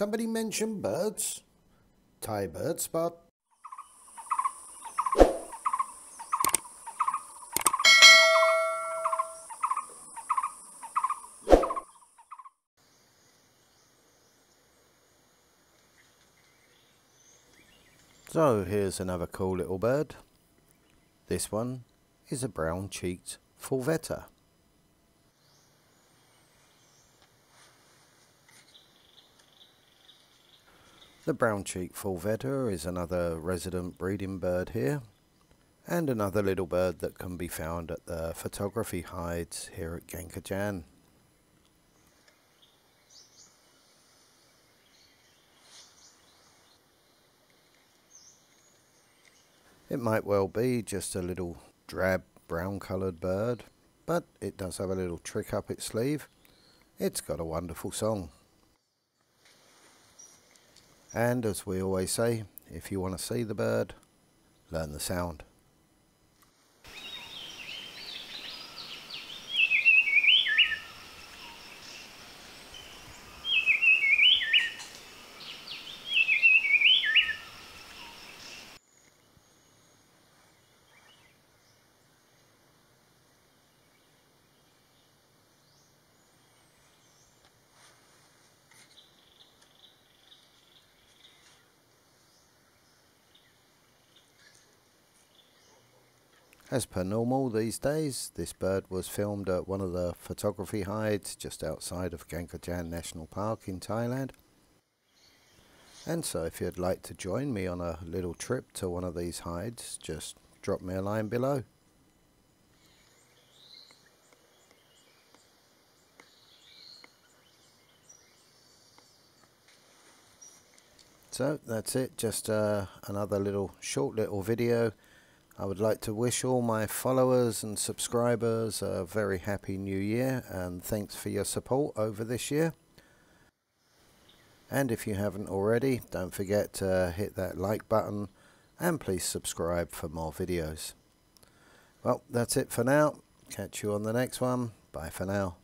somebody mention birds? Thai bird spot? So here's another cool little bird. This one is a brown-cheeked fulvetta. The brown-cheeked fulvetta is another resident breeding bird here and another little bird that can be found at the photography hides here at Kaeng Krachan. It might well be just a little drab brown coloured bird, but it does have a little trick up its sleeve. It's got a wonderful song. And as we always say, if you want to see the bird, learn the sound. As per normal these days, this bird was filmed at one of the photography hides just outside of Kaeng Krachan National Park in Thailand. And so if you'd like to join me on a little trip to one of these hides, just drop me a line below. So that's it, just uh, another little short little video I would like to wish all my followers and subscribers a very happy new year and thanks for your support over this year. And if you haven't already, don't forget to hit that like button and please subscribe for more videos. Well, that's it for now. Catch you on the next one. Bye for now.